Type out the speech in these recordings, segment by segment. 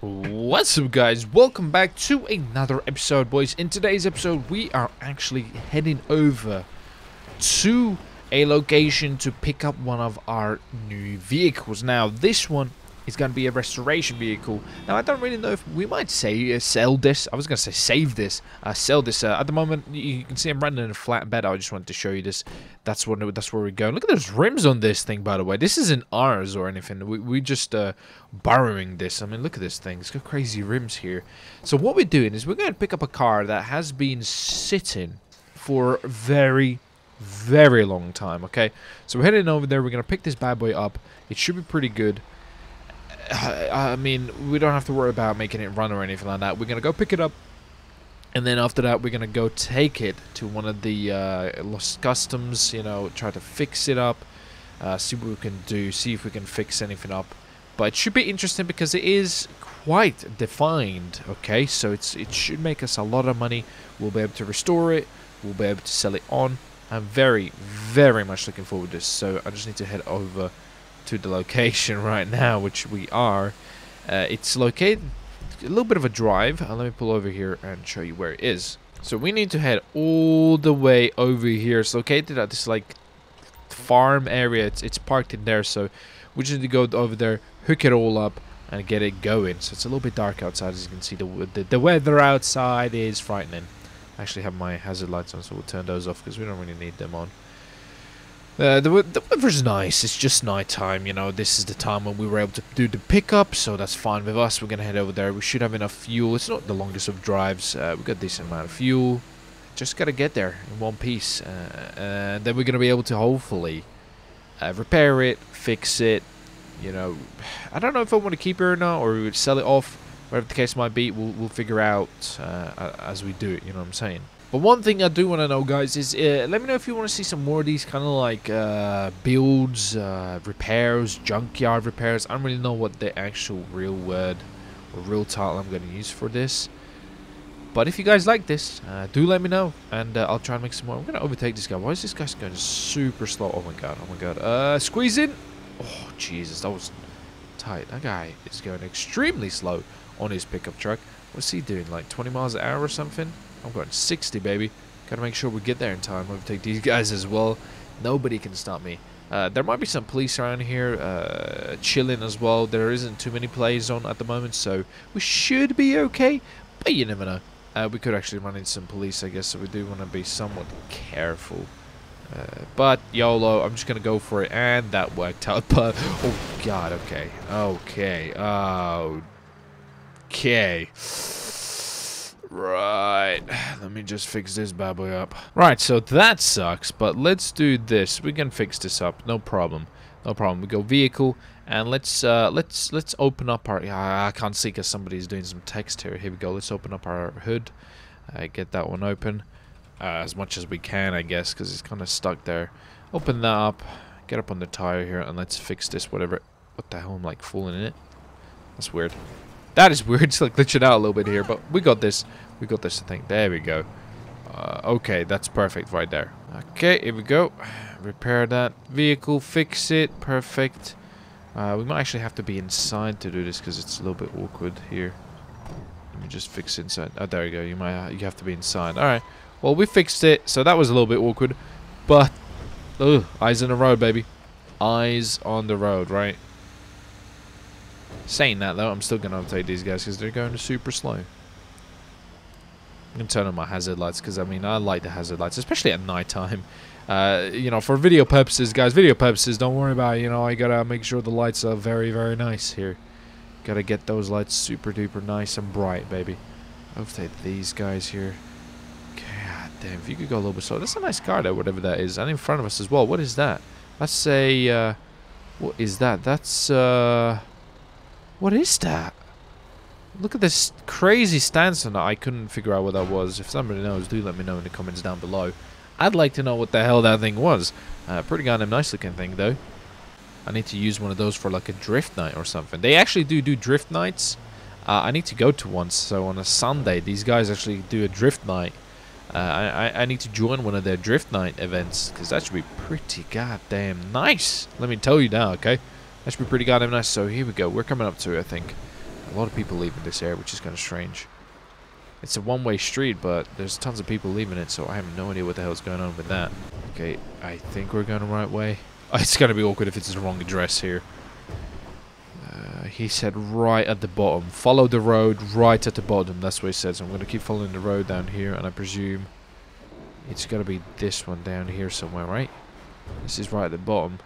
What's up guys, welcome back to another episode boys. In today's episode we are actually heading over to a location to pick up one of our new vehicles. Now this one is going to be a restoration vehicle. Now I don't really know if we might say uh, sell this. I was going to say save this, uh, sell this. Uh, at the moment you can see I'm running in a flat bed. I just wanted to show you this. That's what that's where we're going. Look at those rims on this thing by the way. This isn't ours or anything. We we just uh, borrowing this. I mean look at this thing. It's got crazy rims here. So what we're doing is we're going to pick up a car that has been sitting for very very long time okay so we're heading over there we're gonna pick this bad boy up it should be pretty good I mean, we don't have to worry about making it run or anything like that. We're going to go pick it up. And then after that, we're going to go take it to one of the uh, Lost Customs, you know, try to fix it up. Uh, see what we can do, see if we can fix anything up. But it should be interesting because it is quite defined, okay? So it's it should make us a lot of money. We'll be able to restore it. We'll be able to sell it on. I'm very, very much looking forward to this. So I just need to head over to the location right now, which we are. Uh, it's located a little bit of a drive. Uh, let me pull over here and show you where it is. So we need to head all the way over here. It's located at this like farm area. It's, it's parked in there. So we just need to go over there, hook it all up and get it going. So it's a little bit dark outside as you can see. The, the, the weather outside is frightening. I actually have my hazard lights on so we'll turn those off because we don't really need them on. Uh, the, the weather's nice. It's just night time. You know, this is the time when we were able to do the pickup, so that's fine with us. We're gonna head over there. We should have enough fuel. It's not the longest of drives. Uh, we got decent amount of fuel. Just gotta get there in one piece, uh, and then we're gonna be able to hopefully uh, repair it, fix it. You know, I don't know if I want to keep it or not, or we would sell it off. Whatever the case might be, we'll, we'll figure out uh, as we do it. You know what I'm saying? But one thing I do want to know, guys, is uh, let me know if you want to see some more of these kind of like uh, builds, uh, repairs, junkyard repairs. I don't really know what the actual real word or real title I'm going to use for this. But if you guys like this, uh, do let me know, and uh, I'll try and make some more. I'm going to overtake this guy. Why is this guy going super slow? Oh my god, oh my god. Uh, squeeze in. Oh, Jesus, that was tight. That guy is going extremely slow on his pickup truck. What's he doing, like 20 miles an hour or something? I'm going 60, baby. Gotta make sure we get there in time. Overtake these guys as well. Nobody can stop me. Uh, there might be some police around here uh, chilling as well. There isn't too many players on at the moment, so we should be okay. But you never know. Uh, we could actually run into some police, I guess, so we do want to be somewhat careful. Uh, but YOLO, I'm just going to go for it, and that worked out. But, oh, God, okay. Okay. Oh, okay. Right, let me just fix this bad boy up. Right, so that sucks, but let's do this. We can fix this up, no problem. No problem. We go vehicle, and let's uh, let's let's open up our. I can't see because somebody's doing some text here. Here we go. Let's open up our hood. Uh, get that one open uh, as much as we can, I guess, because it's kind of stuck there. Open that up. Get up on the tire here, and let's fix this. Whatever. What the hell? I'm like fooling in it. That's weird. That is weird. It's like glitching out a little bit here, but we got this. We got this, I think. There we go. Uh, okay, that's perfect right there. Okay, here we go. Repair that vehicle, fix it. Perfect. Uh, we might actually have to be inside to do this because it's a little bit awkward here. Let me just fix inside. Oh, there we go. You might you have to be inside. All right. Well, we fixed it, so that was a little bit awkward, but ugh, eyes on the road, baby. Eyes on the road, right? Saying that though, I'm still going to update these guys because they're going super slow. I'm going to turn on my hazard lights because I mean I like the hazard lights, especially at night time. Uh, you know, for video purposes, guys, video purposes, don't worry about it. You know, I got to make sure the lights are very, very nice here. Got to get those lights super duper nice and bright, baby. Overtake these guys here. God damn, if you could go a little bit slow. That's a nice car though, whatever that is. And in front of us as well. What is that? That's a, uh, what is that? That's, uh... What is that? Look at this crazy stance on that. I couldn't figure out what that was. If somebody knows, do let me know in the comments down below. I'd like to know what the hell that thing was. Uh, pretty goddamn nice looking thing, though. I need to use one of those for like a drift night or something. They actually do do drift nights. Uh, I need to go to one. So on a Sunday, these guys actually do a drift night. Uh, I, I need to join one of their drift night events because that should be pretty goddamn nice. Let me tell you now, okay? That should be pretty goddamn nice. So here we go. We're coming up to I think. A lot of people leaving this area, which is kind of strange. It's a one-way street, but there's tons of people leaving it, so I have no idea what the hell's going on with that. Okay, I think we're going the right way. It's going to be awkward if it's the wrong address here. Uh, he said right at the bottom. Follow the road right at the bottom. That's what he said. So I'm going to keep following the road down here, and I presume it's to be this one down here somewhere, right? This is right at the bottom.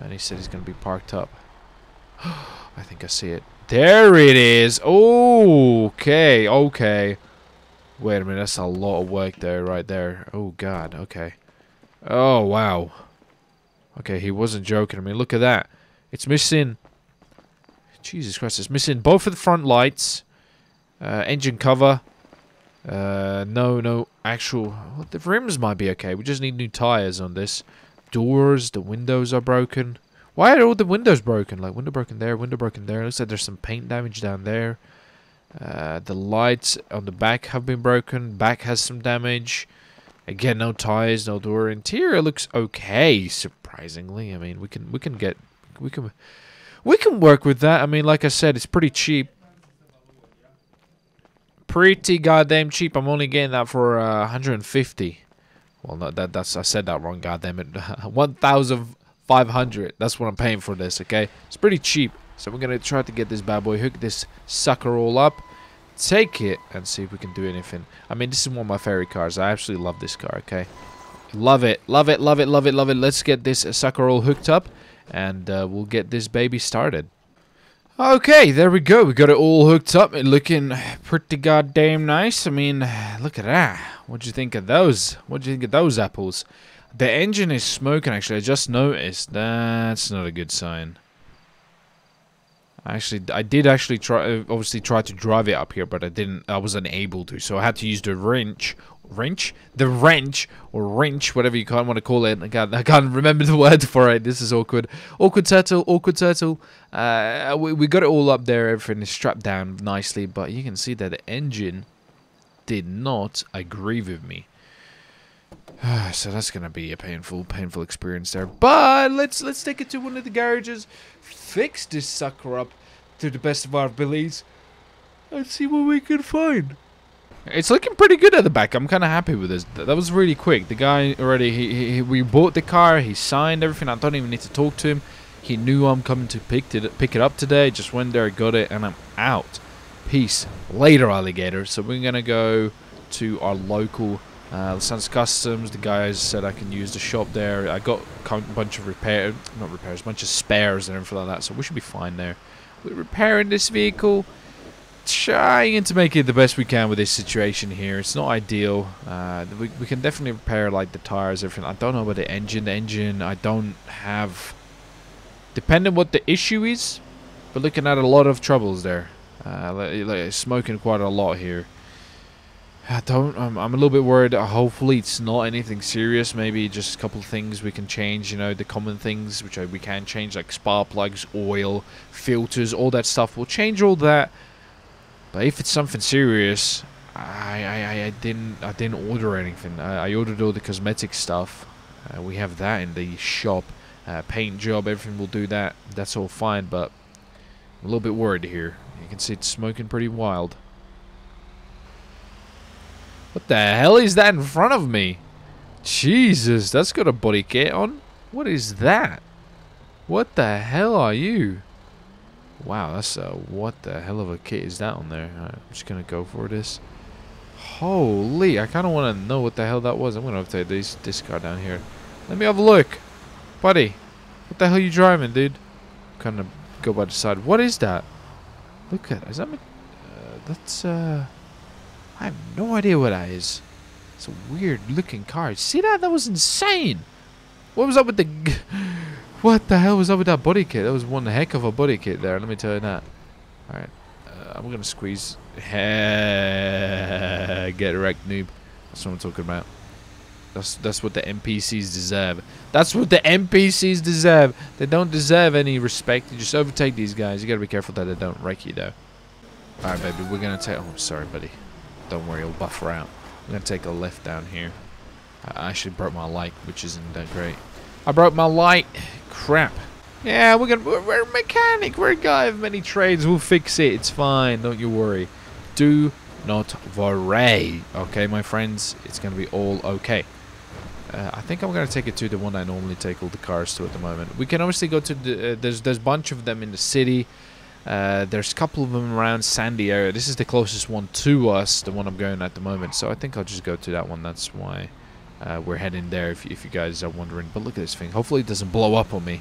And he said he's going to be parked up. I think I see it. There it is. Oh, okay, okay. Wait a minute, that's a lot of work there, right there. Oh, God, okay. Oh, wow. Okay, he wasn't joking. I mean, look at that. It's missing... Jesus Christ, it's missing both of the front lights. Uh, engine cover. Uh, no, no, actual... Well, the rims might be okay. We just need new tires on this. Doors, the windows are broken. Why are all the windows broken? Like, window broken there, window broken there. Looks like there's some paint damage down there. Uh, the lights on the back have been broken. Back has some damage. Again, no tires, no door. Interior looks okay, surprisingly. I mean, we can we can get we can we can work with that. I mean, like I said, it's pretty cheap. Pretty goddamn cheap. I'm only getting that for uh, 150. Well, no, that that's I said that wrong. Goddamn it, 1,500. That's what I'm paying for this. Okay, it's pretty cheap. So we're gonna try to get this bad boy, hook this sucker all up, take it, and see if we can do anything. I mean, this is one of my favorite cars. I absolutely love this car. Okay, love it, love it, love it, love it, love it. Let's get this sucker all hooked up, and uh, we'll get this baby started. Okay, there we go. We got it all hooked up and looking pretty goddamn nice. I mean, look at that. What'd you think of those? What'd you think of those apples? The engine is smoking, actually. I just noticed. That's not a good sign. Actually, I did actually try, uh, obviously try to drive it up here, but I didn't, I wasn't able to. So I had to use the wrench, wrench? The wrench, or wrench, whatever you can't want to call it. I can't, I can't remember the word for it. This is awkward. Awkward turtle, awkward turtle. Uh, we, we got it all up there. Everything is strapped down nicely, but you can see that the engine did not agree with me. so that's gonna be a painful, painful experience there. But let's let's take it to one of the garages, fix this sucker up to the best of our abilities, and see what we can find. It's looking pretty good at the back. I'm kind of happy with this. That was really quick. The guy already, he, he, we bought the car. He signed everything. I don't even need to talk to him. He knew I'm coming to pick it, pick it up today. Just went there, got it, and I'm out. Peace. Later, alligator. So we're going to go to our local uh, Sans Customs. The guys said I can use the shop there. I got a bunch of repair, not repairs, a bunch of spares and everything like that. So we should be fine there. We're repairing this vehicle trying to make it the best we can with this situation here. It's not ideal. Uh, we, we can definitely repair like the tires, everything. I don't know about the engine. The engine, I don't have... Depending what the issue is, we're looking at a lot of troubles there. Uh, like, like smoking quite a lot here. I don't. I'm, I'm a little bit worried. Hopefully, it's not anything serious. Maybe just a couple of things we can change. You know, the common things which we can change, like spark plugs, oil, filters, all that stuff. We'll change all that. But if it's something serious, I I, I didn't I didn't order anything. I, I ordered all the cosmetic stuff. Uh, we have that in the shop. Uh, paint job, everything will do that. That's all fine, but I'm a little bit worried here. You can see it's smoking pretty wild. What the hell is that in front of me? Jesus, that's got a body kit on. What is that? What the hell are you? Wow, that's a what the hell of a kit is that on there? Right, I'm just gonna go for this. Holy, I kind of want to know what the hell that was. I'm gonna have to this car down here. Let me have a look, buddy. What the hell are you driving, dude? Kind of go by the side. What is that? Look at is that? Uh, that's uh. I have no idea what that is. It's a weird looking car. See that? That was insane. What was up with the... what the hell was up with that body kit? That was one heck of a body kit there. Let me tell you that. Alright. Uh, I'm going to squeeze... Get wrecked, noob. That's what I'm talking about. That's that's what the NPCs deserve. That's what the NPCs deserve. They don't deserve any respect. You just overtake these guys. You gotta be careful that they don't wreck you, though. Alright, baby. We're gonna take... Oh, sorry, buddy. Don't worry, it'll buffer out. I'm going to take a left down here. I actually broke my light, which isn't that great. I broke my light! Crap. Yeah, we're gonna we're, we're a mechanic. We're a guy of many trades. We'll fix it. It's fine. Don't you worry. Do not worry. Okay, my friends. It's gonna be all okay. Uh, I think I'm gonna take it to the one I normally take all the cars to at the moment. We can obviously go to the. Uh, there's there's a bunch of them in the city. Uh, there's a couple of them around Sandy area. This is the closest one to us, the one I'm going at the moment. So I think I'll just go to that one. That's why uh, we're heading there. If, if you guys are wondering. But look at this thing. Hopefully it doesn't blow up on me.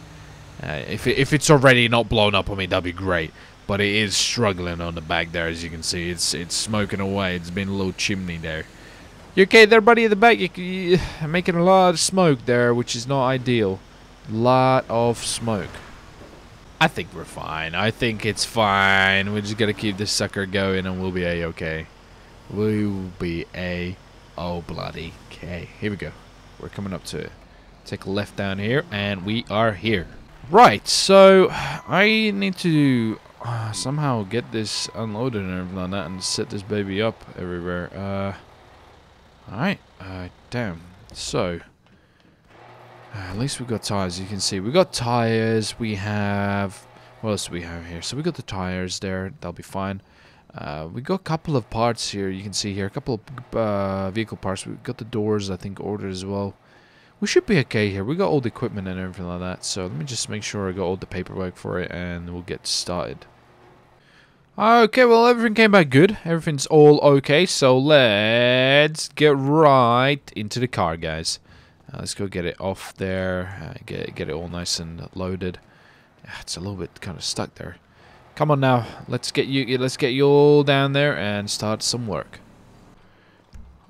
Uh, if, if it's already not blown up on me, that'd be great. But it is struggling on the back there, as you can see. It's it's smoking away. It's been a little chimney there. You okay there, buddy, at the back? You, are making a lot of smoke there, which is not ideal. Lot of smoke. I think we're fine. I think it's fine. We're just gonna keep this sucker going, and we'll be a-okay. We'll be a oh bloody okay. Here we go. We're coming up to it. Take a left down here, and we are here. Right, so I need to uh, somehow get this unloaded and everything like that and set this baby up everywhere. Uh, Alright, uh, damn. So, uh, at least we've got tires, you can see. We got tires, we have... What else do we have here? So we got the tires there, that'll be fine. Uh, we got a couple of parts here, you can see here. A couple of uh, vehicle parts. We got the doors, I think, ordered as well. We should be okay here. We got all the equipment and everything like that. So let me just make sure I got all the paperwork for it and we'll get started. Okay, well everything came back good. Everything's all okay. So let's get right into the car, guys. Uh, let's go get it off there. Uh, get, get it all nice and loaded. It's a little bit kind of stuck there. Come on now. Let's get you let's get you all down there and start some work.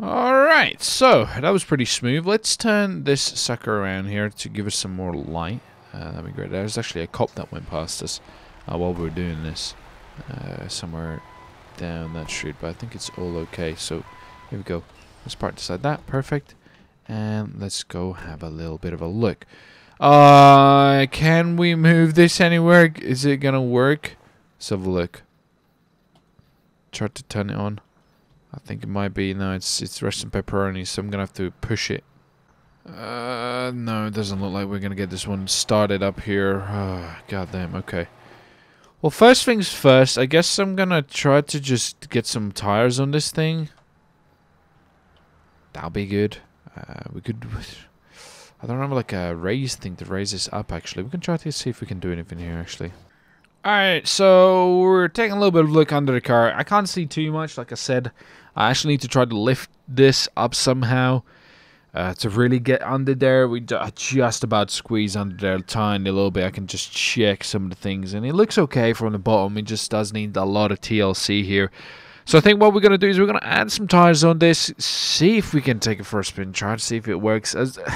Alright, so that was pretty smooth. Let's turn this sucker around here to give us some more light. Uh, that'd be great. There's actually a cop that went past us uh, while we were doing this. Uh, somewhere down that street, but I think it's all okay. So here we go. Let's park beside that. Perfect. And let's go have a little bit of a look. Uh, can we move this anywhere? Is it gonna work? Let's have a look. Try to turn it on. I think it might be. No, it's it's Russian pepperoni, so I'm gonna have to push it. Uh, no, it doesn't look like we're gonna get this one started up here. Oh, God damn. Okay. Well, first things first. I guess I'm gonna try to just get some tires on this thing. That'll be good. Uh, we could. I don't remember like a raise thing to raise this up. Actually, we can try to see if we can do anything here. Actually. Alright, so we're taking a little bit of a look under the car. I can't see too much, like I said. I actually need to try to lift this up somehow uh, to really get under there. We just about squeeze under there a tiny little bit. I can just check some of the things, and it looks okay from the bottom. It just does need a lot of TLC here. So I think what we're going to do is we're going to add some tires on this, see if we can take it for a spin, try to see if it works. As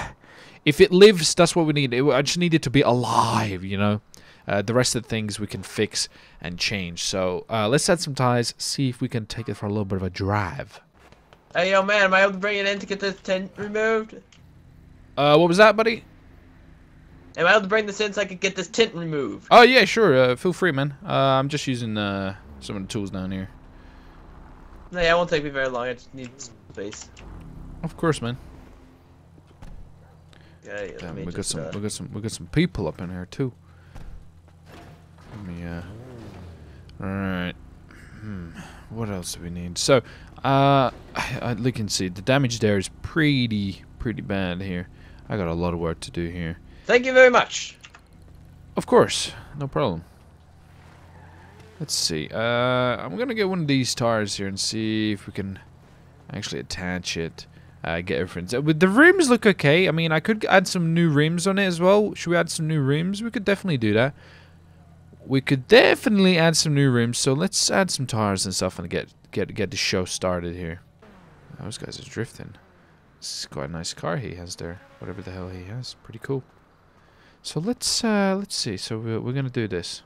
If it lives, that's what we need. I just need it to be alive, you know. Uh, the rest of the things we can fix and change. So uh, let's add some tires, see if we can take it for a little bit of a drive. Hey, yo, man, am I able to bring it in to get this tent removed? Uh, what was that, buddy? Am I able to bring this in so I can get this tent removed? Oh, yeah, sure. Uh, feel free, man. Uh, I'm just using uh, some of the tools down here. No, yeah, it won't take me very long. I just need space. Of course, man. Yeah, yeah Damn, we got some, uh... we got some, we got some people up in here too. Let me, uh... Alright. Hmm. What else do we need? So, uh... I, you can see, the damage there is pretty, pretty bad here. I got a lot of work to do here. Thank you very much. Of course. No problem. Let's see. Uh, I'm gonna get one of these tires here and see if we can actually attach it. Uh, get everything. Uh, the rims look okay. I mean, I could add some new rims on it as well. Should we add some new rims? We could definitely do that we could definitely add some new rims. So let's add some tires and stuff and get get get the show started here. Those guys are drifting. This is quite a nice car he has there. Whatever the hell he has, pretty cool. So let's uh, let's see. So we're, we're gonna do this.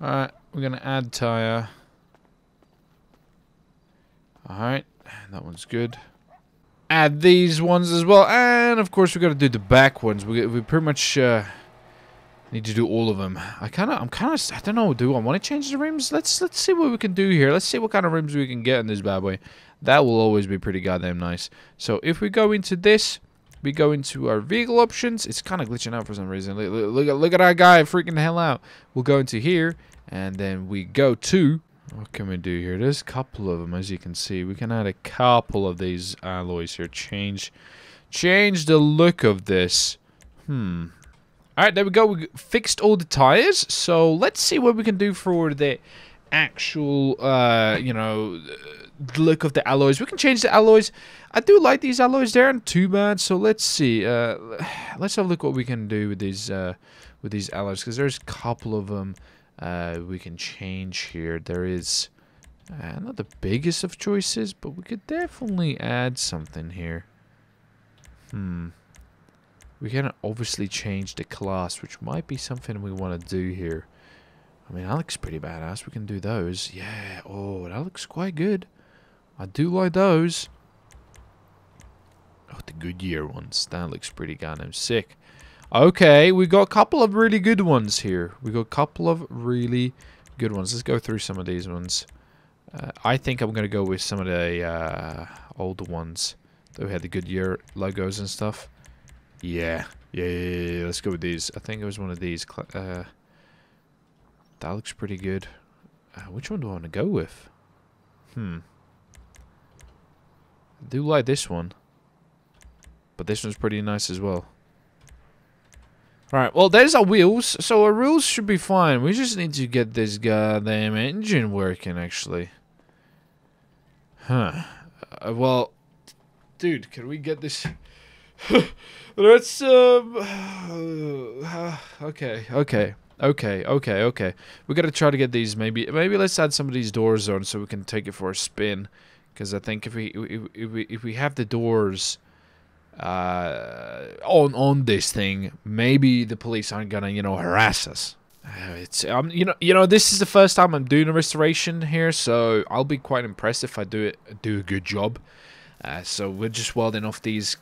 All right, we're gonna add tire. All right, that one's good. Add these ones as well, and of course we've got to do the back ones. We we pretty much. Uh, Need to do all of them. I kind of, I'm kind of, I don't know, do I want to change the rims? Let's, let's see what we can do here. Let's see what kind of rims we can get in this bad boy. That will always be pretty goddamn nice. So if we go into this, we go into our vehicle options. It's kind of glitching out for some reason. Look, look, look, at, that guy freaking the hell out. We'll go into here, and then we go to... What can we do here? There's a couple of them, as you can see. We can add a couple of these alloys here. Change, change the look of this. Hmm. Alright, there we go. We fixed all the tires. So let's see what we can do for the actual, uh, you know, look of the alloys. We can change the alloys. I do like these alloys. They aren't too bad. So let's see. Uh, let's have a look what we can do with these, uh, with these alloys. Because there's a couple of them uh, we can change here. There is uh, not the biggest of choices, but we could definitely add something here. Hmm. We can obviously change the class, which might be something we want to do here. I mean, that looks pretty badass. We can do those. Yeah. Oh, that looks quite good. I do like those. Oh, the Goodyear ones. That looks pretty goddamn sick. Okay, we got a couple of really good ones here. We got a couple of really good ones. Let's go through some of these ones. Uh, I think I'm going to go with some of the uh, older ones. That we had the Goodyear logos and stuff. Yeah. Yeah, yeah, yeah, let's go with these. I think it was one of these. Uh, that looks pretty good. Uh, which one do I want to go with? Hmm. I do like this one. But this one's pretty nice as well. Alright, well, there's our wheels. So our wheels should be fine. We just need to get this goddamn engine working, actually. Huh. Uh, well, dude, can we get this... Let's, um... okay, okay. Okay, okay, okay. We gotta try to get these. Maybe, maybe let's add some of these doors on so we can take it for a spin. Because I think if we, if, we if we have the doors uh, on on this thing, maybe the police aren't gonna you know harass us. Uh, it's um you know you know this is the first time I'm doing a restoration here, so I'll be quite impressed if I do it do a good job. Uh, so we're just welding off these.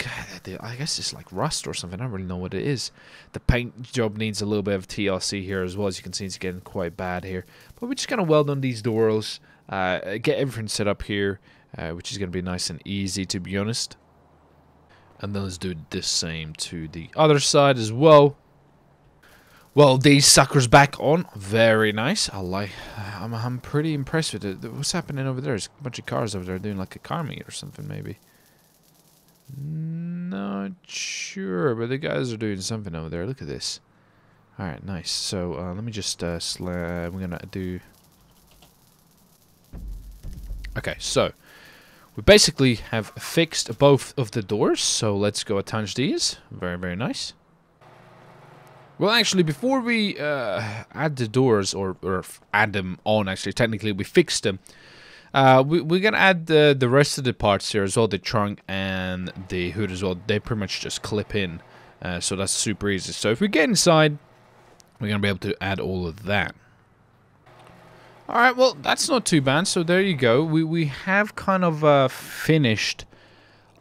I guess it's like rust or something. I don't really know what it is. The paint job needs a little bit of TLC here as well. As you can see, it's getting quite bad here. But we're just gonna weld on these doors. Uh, get everything set up here, uh, which is gonna be nice and easy to be honest. And then let's do the same to the other side as well. Well, these suckers back on. Very nice. I like. I'm, I'm pretty impressed with it. What's happening over there? There's a bunch of cars over there doing like a car meet or something, maybe. Not sure, but the guys are doing something over there. Look at this. All right, nice. So uh, let me just uh, we're gonna do. Okay, so we basically have fixed both of the doors. So let's go attach these. Very, very nice. Well, actually, before we uh, add the doors, or, or add them on, actually, technically, we fixed them. Uh, we, we're gonna add the, the rest of the parts here as well, the trunk and the hood as well. They pretty much just clip in, uh, so that's super easy. So if we get inside, we're gonna be able to add all of that. Alright, well, that's not too bad. So there you go. We, we have kind of uh, finished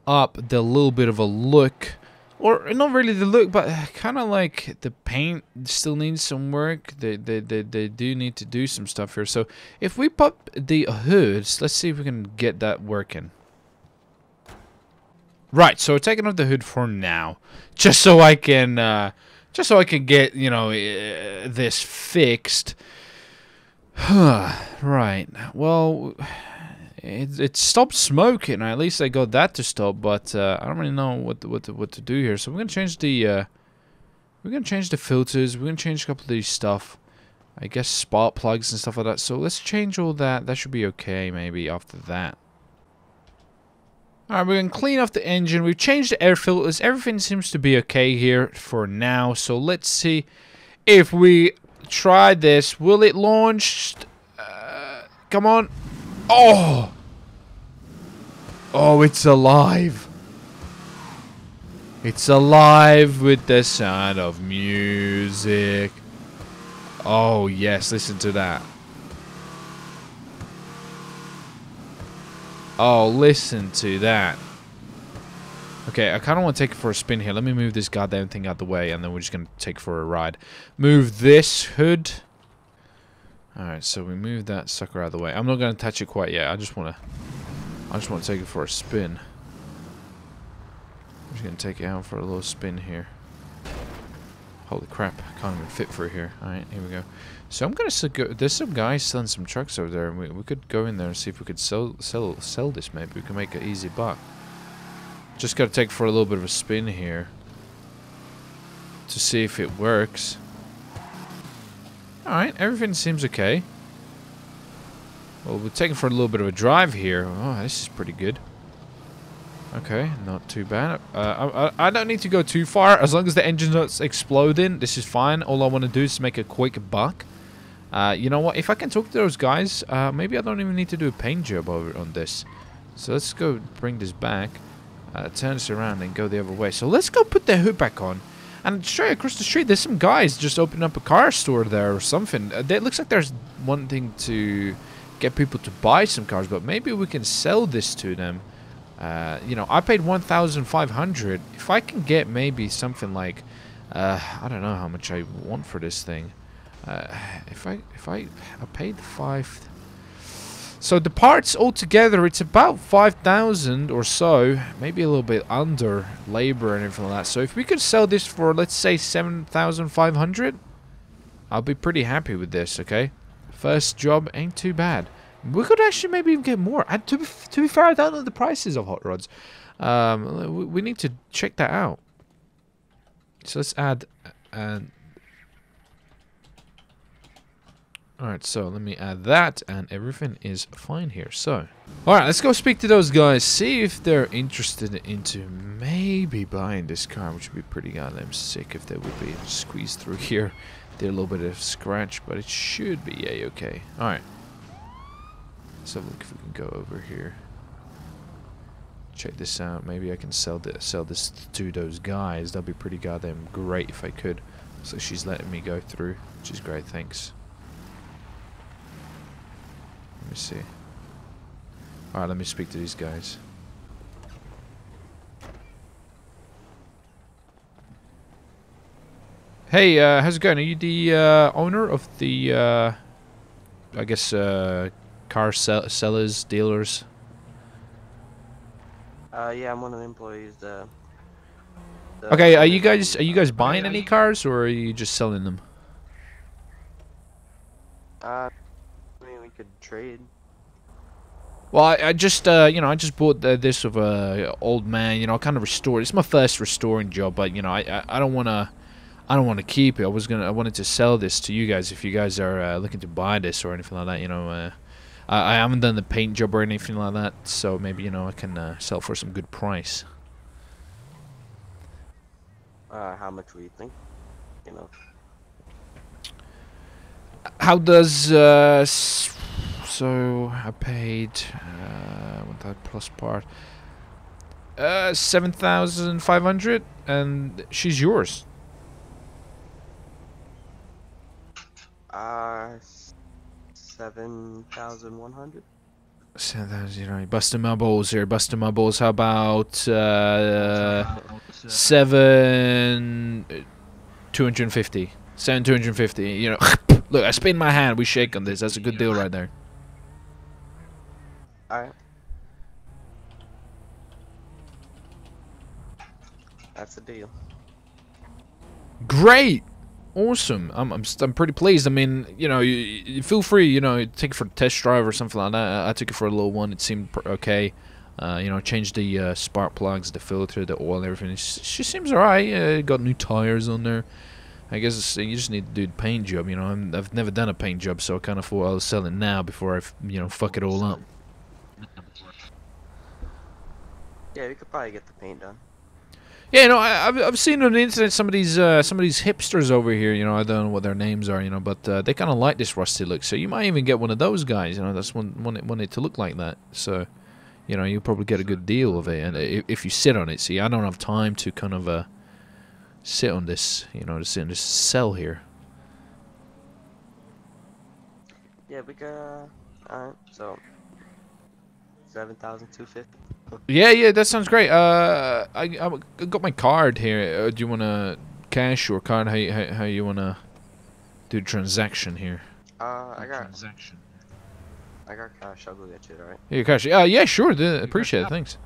up the little bit of a look or not really the look, but kind of like the paint still needs some work. They, they, they, they do need to do some stuff here. So if we pop the hoods, let's see if we can get that working. Right, so we're taking off the hood for now, just so I can, uh, just so I can get, you know, uh, this fixed. right, well it, it stopped smoking. At least I got that to stop, but uh, I don't really know what what what to do here. So we're gonna change the uh, we're gonna change the filters. We're gonna change a couple of these stuff. I guess spark plugs and stuff like that. So let's change all that. That should be okay. Maybe after that. Alright, we're going to clean off the engine. We've changed the air filters. Everything seems to be okay here for now. So let's see if we try this. Will it launch? Uh, come on. Oh! Oh, it's alive. It's alive with the sound of music. Oh, yes, listen to that. Oh, listen to that. Okay, I kind of want to take it for a spin here. Let me move this goddamn thing out the way, and then we're just going to take for a ride. Move this hood. Alright, so we move that sucker out of the way. I'm not going to touch it quite yet. I just want to... I just want to take it for a spin. I'm just gonna take it out for a little spin here. Holy crap, I can't even fit through here. Alright, here we go. So I'm gonna s- go, there's some guys selling some trucks over there, and we, we could go in there and see if we could sell sell sell this maybe. We can make an easy buck. Just gotta take for a little bit of a spin here. To see if it works. Alright, everything seems okay. Well, we're taking for a little bit of a drive here. Oh, this is pretty good. Okay, not too bad. Uh, I, I, don't need to go too far. As long as the engine's not exploding, this is fine. All I want to do is make a quick buck. Uh, you know what? If I can talk to those guys, uh, maybe I don't even need to do a paint job over on this. So let's go bring this back. Uh, turn this around and go the other way. So let's go put the hood back on. And straight across the street, there's some guys just opening up a car store there or something. Uh, it looks like there's wanting to get people to buy some cars, but maybe we can sell this to them. Uh, you know, I paid 1,500. If I can get maybe something like, uh, I don't know how much I want for this thing. Uh, if I, if I, I paid five. So the parts altogether, it's about 5,000 or so, maybe a little bit under labor and everything like that. So if we could sell this for, let's say, 7,500, I'll be pretty happy with this, okay? First job ain't too bad. We could actually maybe even get more. And to be, to be fair, I don't know the prices of hot rods. Um, we, need to check that out. So let's add. Uh, Alright, so let me add that, and everything is fine here. So, alright, let's go speak to those guys, see if they're interested into maybe buying this car, which would be pretty goddamn sick if they would be squeezed through here. Did a little bit of scratch, but it should be a-okay. Alright. Let's have a look if we can go over here. Check this out. Maybe I can sell this, sell this to those guys. That'd be pretty goddamn great if I could. So she's letting me go through, which is great. Thanks. Let me see. Alright, let me speak to these guys. Hey, uh, how's it going? Are you the uh, owner of the, uh, I guess, uh, car sell sellers, dealers? Uh, yeah, I'm one of the employees. The, the Okay, are you guys are you guys buying any cars or are you just selling them? Uh, I mean, we could trade. Well, I, I just uh, you know I just bought the, this of a old man. You know, kind of restored. It's my first restoring job, but you know I I, I don't want to. I don't want to keep it. I was gonna. I wanted to sell this to you guys if you guys are uh, looking to buy this or anything like that. You know, uh, I, I haven't done the paint job or anything like that, so maybe you know I can uh, sell for some good price. Uh, how much would you think? You know. How does uh, so I paid uh, with that plus part uh seven thousand five hundred and she's yours. Uh, seven thousand one hundred. Seven thousand, you know, busting my balls here, busting my balls. How about uh, seven two hundred and fifty? Seven two hundred and fifty. You know, look, I spin my hand. We shake on this. That's a good deal right there. All right. That's the deal. Great, awesome. I'm I'm I'm pretty pleased. I mean, you know, you, you feel free. You know, take it for a test drive or something like that. I, I took it for a little one. It seemed okay. Uh, you know, changed the uh, spark plugs, the filter, the oil, everything. It's, she seems alright. Uh, got new tires on there. I guess you just need to do the paint job. You know, I'm, I've never done a paint job, so I kind of thought I'll sell it now before I, you know, fuck it all up. Yeah, we could probably get the paint done. Yeah, you know, I, I've I've seen on the internet some of these uh, some of these hipsters over here. You know, I don't know what their names are. You know, but uh, they kind of like this rusty look. So you might even get one of those guys. You know, that's one want it, want it to look like that. So, you know, you'll probably get a good deal of it. And if, if you sit on it, see, I don't have time to kind of uh, sit on this. You know, to sit on this cell here. Yeah, we got. Uh, all right. So seven thousand two fifty. Yeah, yeah, that sounds great. Uh, I I got my card here. Uh, do you want to cash or card? How you, how, how you want to do transaction here? Uh, I got transaction. I got cash. I'll go get you. All right. Yeah, cash. Uh, yeah, sure. The, appreciate it. Thanks.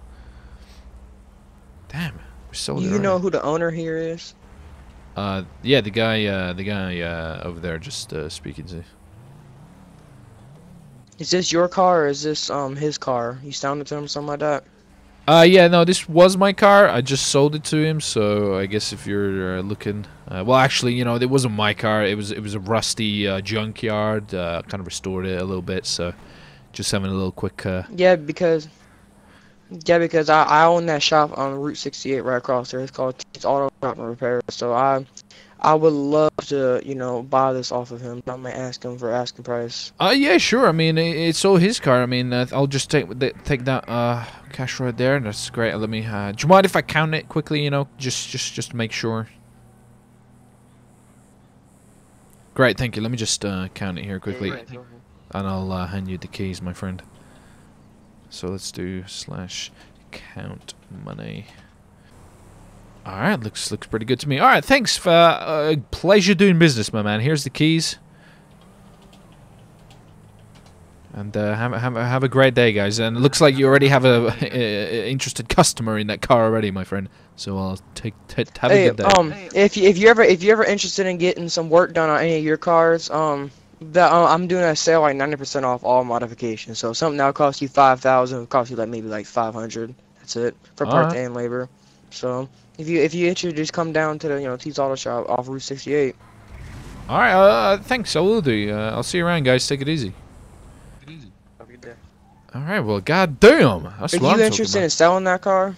Damn. We sold it You already. know who the owner here is? Uh, yeah, the guy, uh, the guy uh, over there just uh, speaking to. Is this your car or is this um his car? You sounded to him something like that. Uh, yeah, no, this was my car. I just sold it to him. So I guess if you're uh, looking, uh, well, actually, you know, it wasn't my car. It was it was a rusty uh, junkyard. Uh, kind of restored it a little bit. So just having a little quick. Uh, Yeah, because yeah, because I, I own that shop on Route 68 right across there. It's called T's Auto Shop and Repair. So I I would love to you know buy this off of him. I'm gonna ask him for asking price. uh, yeah, sure. I mean, it's all his car. I mean, uh, I'll just take take that uh cash right there. That's great. Let me. Uh, do you mind if I count it quickly? You know, just just just to make sure. Great, thank you. Let me just uh, count it here quickly. Right, and I'll uh, hand you the keys, my friend. So let's do slash count money. All right, looks looks pretty good to me. All right, thanks for uh, pleasure doing business, my man. Here's the keys. And uh, have, a- have, a- have a great day, guys. And it looks like you already have a, a interested customer in that car already, my friend. So I'll take t- have hey, a good day. um, if you if you ever if you ever interested in getting some work done on any of your cars, um, that uh, I'm doing a sale like 90% off all modifications. So something that'll cost you five thousand, will cost you like maybe like 500. That's it for parts Alright. and labor. So if you if you interested, just come down to the you know T's Auto Shop off Route 68. All right, uh, thanks. I will do. Uh, I'll see you around, guys. Take it easy. Have a good day. All right, well, god damn. That's Are what I'm you interested about. in selling that car?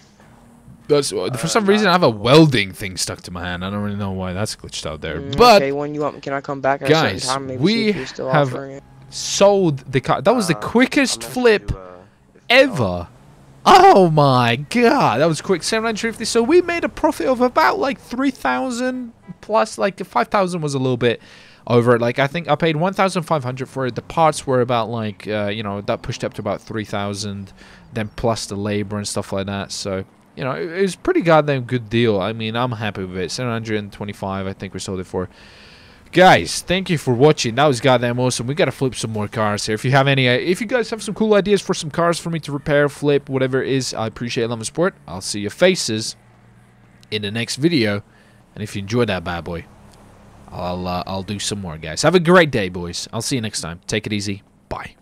That's, uh, for Uh, some not reason, I have a at the moment. welding thing stuck to my hand. I don't really know why that's glitched out there. Mm, But okay, when you want, can I come back at Guys, a time? Maybe we see if you're still have- it. sold the car. That was the Uh, quickest flip you, uh, if you ever. Oh my god, that was quick. 750. So we made a profit of about like 3,000 plus, like 5,000 was a little bit over. Like I think I paid 1,500 for it. The parts were about like, uh, you know, that pushed up to about 3,000, then plus the labor and stuff like that. So, you know, it, it was pretty goddamn good deal. I mean, I'm happy with it. 725, I think we sold it for. Guys, thank you for watching. That was goddamn awesome. We gotta flip some more cars here. If you have any, uh, if you guys have some cool ideas for some cars for me to repair, flip, whatever it is, I appreciate love and support. I'll see your faces in the next video. And if you enjoyed that bad boy, I'll uh, I'll do some more, guys. Have a great day, boys. I'll see you next time. Take it easy. Bye.